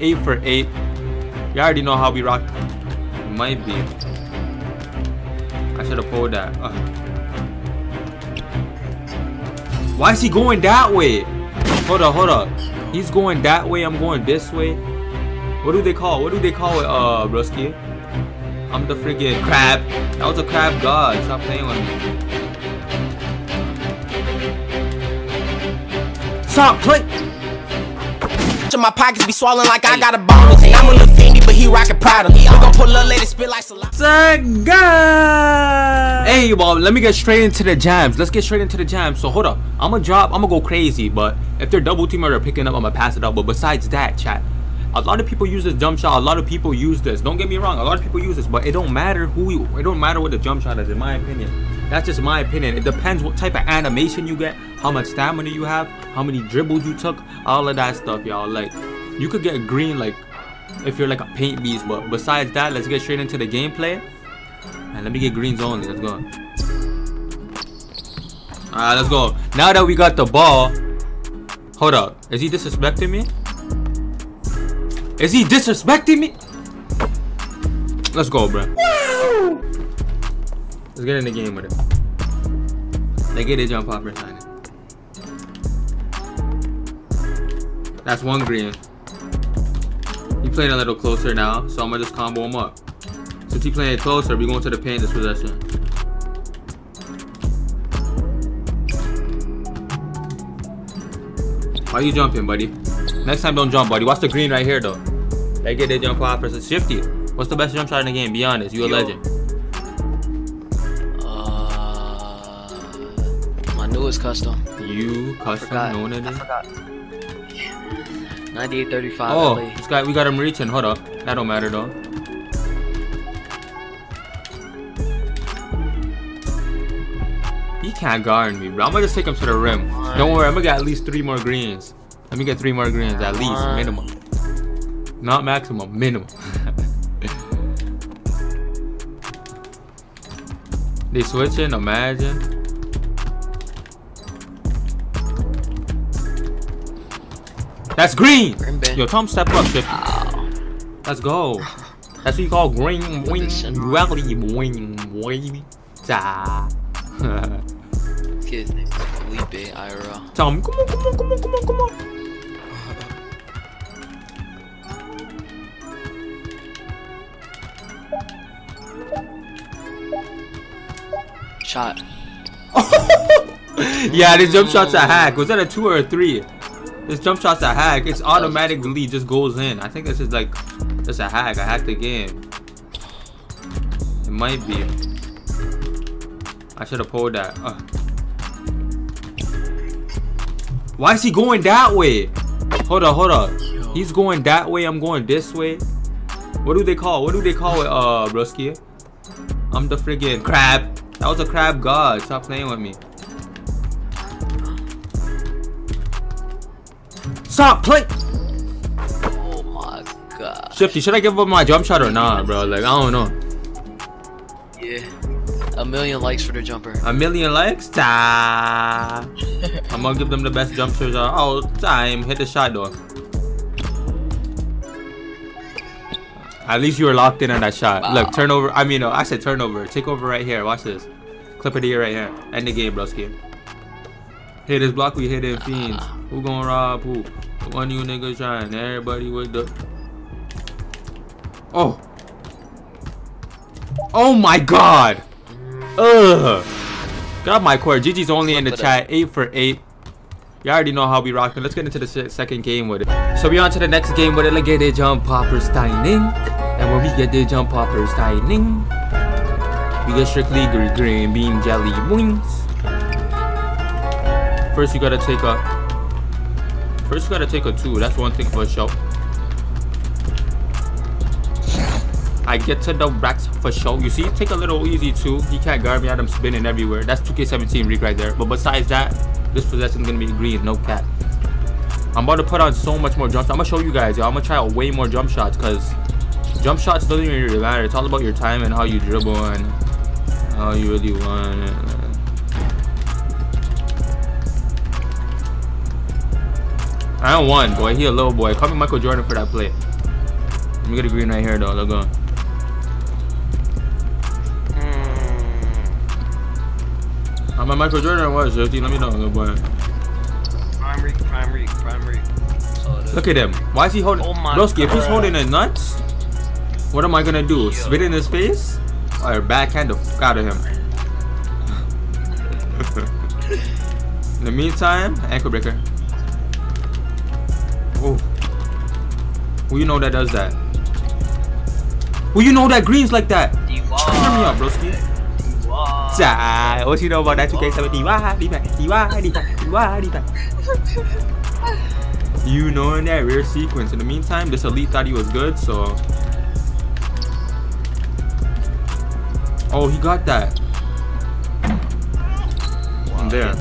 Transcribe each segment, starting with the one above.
Eight for eight. You already know how we rock. It Might be. I should have pulled that. Uh. Why is he going that way? Hold up, hold up. He's going that way. I'm going this way. What do they call? What do they call it, uh, Brusky? I'm the freaking crab. That was a crab god. Stop playing with me. Stop play. My pockets be swollen like I got a bonus. I'm a little Fendi, but he rockin' Prada. We gon' pull up lady, spit like salami. Hey, well, let me get straight into the jams. Let's get straight into the jams. So hold up. I'm gonna drop. I'm gonna go crazy. But if they're double teaming or they're picking up, I'm gonna pass it up. But besides that, chat. A lot of people use this jump shot. A lot of people use this. Don't get me wrong. A lot of people use this, but it don't matter who you. It don't matter what the jump shot is, in my opinion. That's just my opinion. It depends what type of animation you get, how much stamina you have, how many dribbles you took, all of that stuff, y'all. Like, you could get green like if you're like a paint beast, but besides that, let's get straight into the gameplay. And let me get greens only. Let's go. Alright, let's go. Now that we got the ball, hold up. Is he disrespecting me? Is he disrespecting me? Let's go, bro. Let's get in the game with it. They get a jump off signing. That's one green. He playing a little closer now, so I'm gonna just combo him up. Since he playing closer, we going to the paint this possession. Why you jumping, buddy? Next time, don't jump, buddy. Watch the green right here, though. They get their jump off versus Shifty. What's the best jump shot in the game? Be honest. You a Yo. legend. Uh, my newest custom. You custom forgot. known it I forgot. 9835 Oh, LA. this guy, we got him reaching. Hold up. That don't matter, though. He can't guard me, bro. I'm gonna just take him to the rim. Don't worry, I'm gonna get at least three more greens. Let me get three more greens, at least, One. minimum. Not maximum, minimum. they switching, imagine. That's green! Green. Yo, Tom, step up. Ow. Let's go. That's what you call green wing rally wing wing. Da. Kid's name is Felipe. Tell him, come on, come on, come on, come on, come on. Shot. Yeah, this jump shot's a hack. Was that a two or a three? This jump shot's a hack. It's automatically just goes in. I think this is like just a hack. I hacked the game. It might be. I should have pulled that. Ugh. Why is he going that way? Hold up, hold up. He's going that way. I'm going this way. What do they call? What do they call it, uh, Brusky? I'm the friggin' crab. That was a crab god. Stop playing with me. Stop playing. Oh my god. Shifty, should I give up my jump shot or not, bro? Like, I don't know. Yeah. A million likes for the jumper. A million likes? Ta. I'm gonna give them the best jump shots of all time. Hit the shot though. At least you were locked in on that shot. Wow. Look, turnover. I mean, no, I said turnover. Take over right here. Watch this. Clip of the year right here. End the game, broski. Hit this block, we hit it, fiends. Who gonna rob who? One of you niggas trying. Everybody with the. Oh. Oh my god. Ugh. Got my core. GG's only in the chat. 8 for 8. You already know how we rocking. Let's get into the second game with it. So we on to the next game with it. Let's get the jump popper styling. And when we get the jump popper styling, we get strictly gr- green bean jelly wings. First you gotta take a First you gotta take a two. That's one thing for sure. I get to the racks for sure. You see, take a little easy too. He can't guard me. I'm spinning everywhere. That's 2K17 Reek right there. But besides that, this possession's gonna be green, no cap. I'm about to put on so much more jump shots. I'm gonna show you guys, yo. I'm gonna try out way more jump shots because jump shots doesn't even really matter. It's all about your time and how you dribble and how you really want it. I don't want, boy. He a little boy. Call me Michael Jordan for that play. Let me get a green right here though. Let's go. Mm. I'm a Michael Jordan or what, Shifty? Let me know, little boy. Primary, primary, primary. Look at him. Why is he holding? Oh my Broski, if he's holding a nuts, what am I gonna do? Spit in his face? Or backhand the fuck out of him? in the meantime, ankle breaker. Who you know that does that? Who you know that greens like that? Turn me up, broski. What you know about that 2K7? Đi qua, đi về, đi qua, đi về, đi qua, đi về. You know in that rare sequence. In the meantime, this elite thought he was good, so. Oh, he got that. I'm there.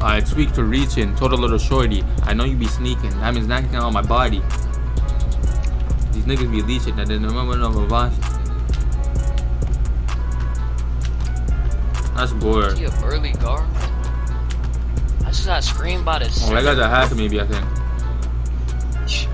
I tweaked to reaching. Told a little shorty. I know you be sneaking. That means knocking out my body. These niggas be leeching. I didn't remember no boss. That's bored. Is he a burly guard? I just got screened by the Oh, that guy's a hacker maybe, I think.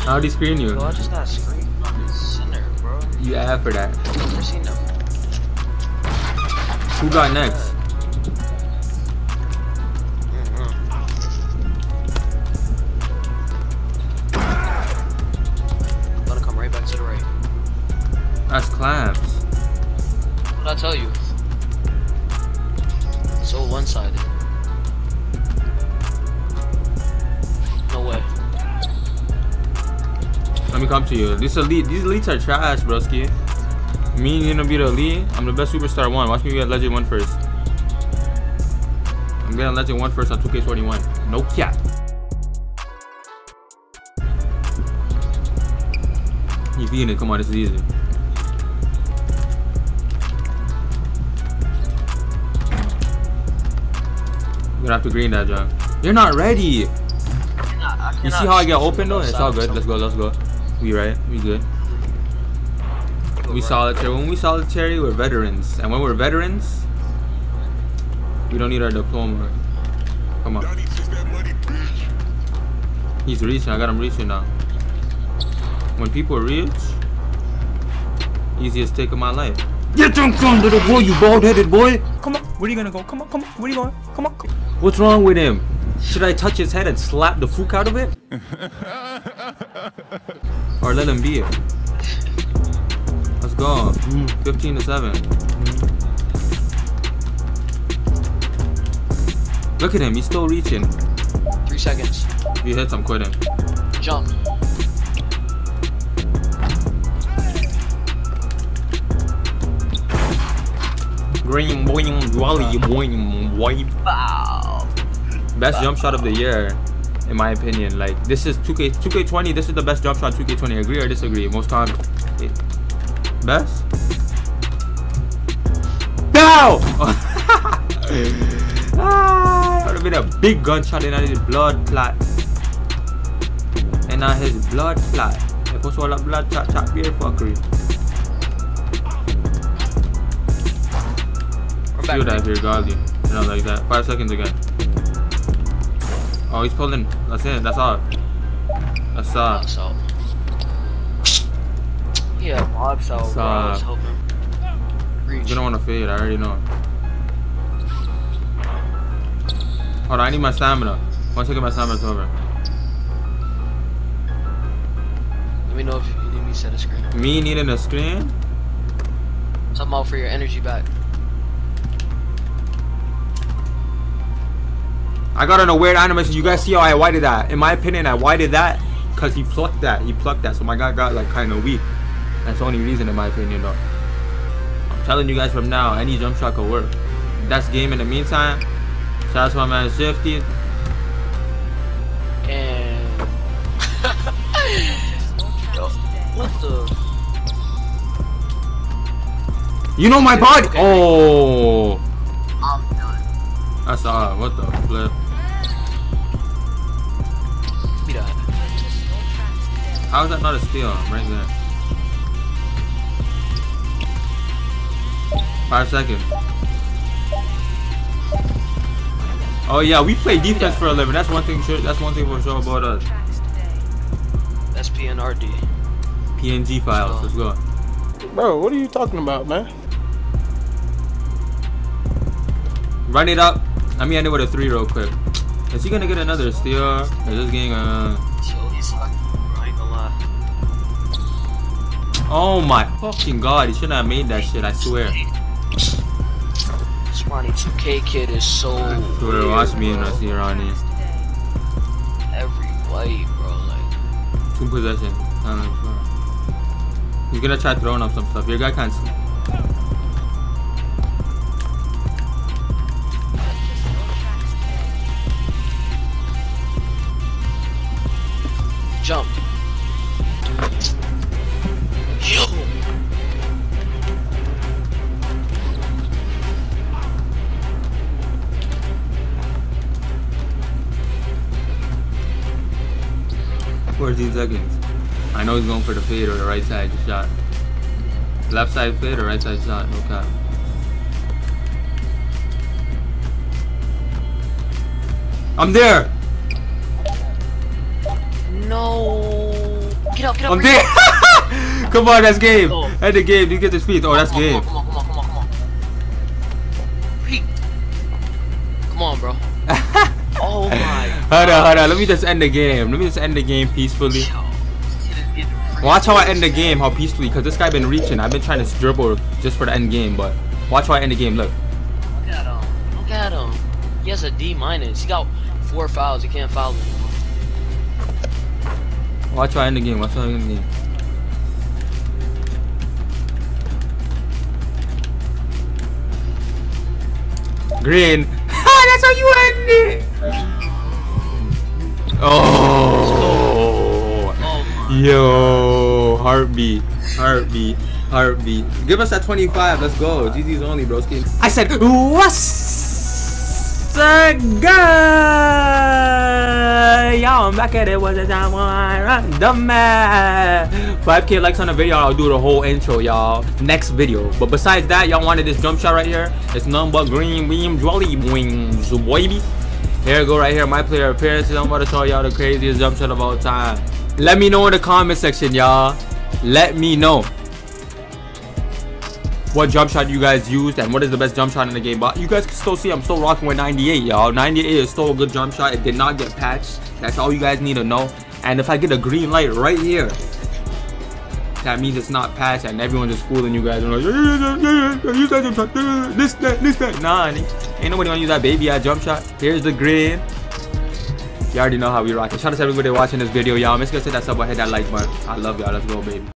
How'd he screen you? Yo, I just got screened by the center, bro. You asked for that. Never seen them. Who got next? Gonna come right back to the right. That's clamps. What did I tell you? So one-sided. No way. Let me come to you. This elite, these elites are trash, broski. Me gonna be the elite. I'm the best superstar one. Watch me get legend one first. I'm getting legend one first on 2K21. No cap. You feeling it? Come on, this is easy. You're gonna have to green that, John. You're not ready. You see how I get open though? It's all good. Let's go, let's go. We right, we good. We solitary. When we solitary, we're veterans. And when we're veterans, we don't need our diploma. Come on. He's reaching. I got him reaching now. When people are rich, easiest take of my life. Get them from little boy, you bald headed boy. Come on. Where are you gonna go? Come on, come on. Where are you going? Come on. Come. What's wrong with him? Should I touch his head and slap the fook out of it? or let him be it? Let's go. 15 to 7. Look at him, he's still reaching. Three seconds. If he hits, I'm quitting. Jump. Boing, wally boing. Wow. Best jump shot of the year, in my opinion. Like this is 2K 2K20. This is the best jump shot 2K20. Agree or disagree? Most times, it, best. No! ah, would have been a big gunshot and his blood clot. And now his blood clot. It was all a blood clot, chat beer fuckery. Feel back. here, godly. You know, like that. Five seconds again. Oh, he's pulling. That's it. That's all. That's all. Box out. Yeah, box out, bro. I was hoping. Reach. Gonna want to fade. I already know. Hold on, I need my stamina. Once I get my stamina's over. Let me know if you need me set a screen. Me needing a screen? Something out for your energy back. I got on a weird animation. You guys see how I whited that? In my opinion, I whited that because he plucked that. He plucked that. So my guy got like kind of weak. That's the only reason, in my opinion, though. I'm telling you guys from now, any jump shot could work. That's game in the meantime. Shout out to my man Shifty. And Yo, what the? You know my body. Oh, I'm done. that's odd. What the flip? How is that not a steal? I'm right there. Five seconds. Oh yeah, we play defense for a living. That's one thing. Sure, that's one thing for sure about us. SPNRD. PNG files. Let's go. Bro, what are you talking about, man? Run it up. Let me end it with a three real quick. Is he gonna get another steal? Or is this game gonna... Oh my fucking god, he shouldn't have made that shit, I swear. This Ronnie 2K kid is so. Swear, weird, watch me and. I see Ronnie. Every white, bro. Like, Two possession. I don't know. He's gonna try throwing up some stuff. Your guy can't see. Seconds. I know he's going for the fade or the right side shot. Left side fade or right side shot, no cap. I'm there! No. Get out, get out. I'm there! Come on, that's game. Oh. End the game. You get the feet. Oh, that's oh, oh, oh, game. Hold on, hold on. Let me just end the game. Let me just end the game peacefully. Yo, this kid is getting Watch how I end the game, how peacefully, because this guy been reaching. I've been trying to dribble just for the end game, but watch how I end the game. Look. Look at him. Look at him. He has a D minus. He got four fouls. He can't foul anymore. Watch how I end the game. Watch how I end the game. Green. That's how you end it. Oh. Yo. Heartbeat. Heartbeat. Heartbeat. Give us that 25. Let's go. GG's only, bro. I said, what's good? Y'all, I'm back at it. What's the time run the mad? 5k likes on the video. I'll do the whole intro, y'all. Next video. But besides that, y'all wanted this jump shot right here. It's none but green beam jolly wings, baby. Here we go right here. My player appearances. I'm about to show y'all the craziest jump shot of all time. Let me know in the comment section, y'all. Let me know what jump shot you guys used and what is the best jump shot in the game. But you guys can still see I'm still rocking with 98, y'all. 98 is still a good jump shot. It did not get patched. That's all you guys need to know. And if I get a green light right here, that means it's not patched and everyone's just fooling you guys. And like, you guys shot, this, that, this, that. Nah, ain't nobody gonna use that baby ass jump shot. Here's the green. You already know how we rock. Shout out to everybody watching this video, y'all. Make sure to hit that sub or hit that like button. I love y'all. Let's go, baby.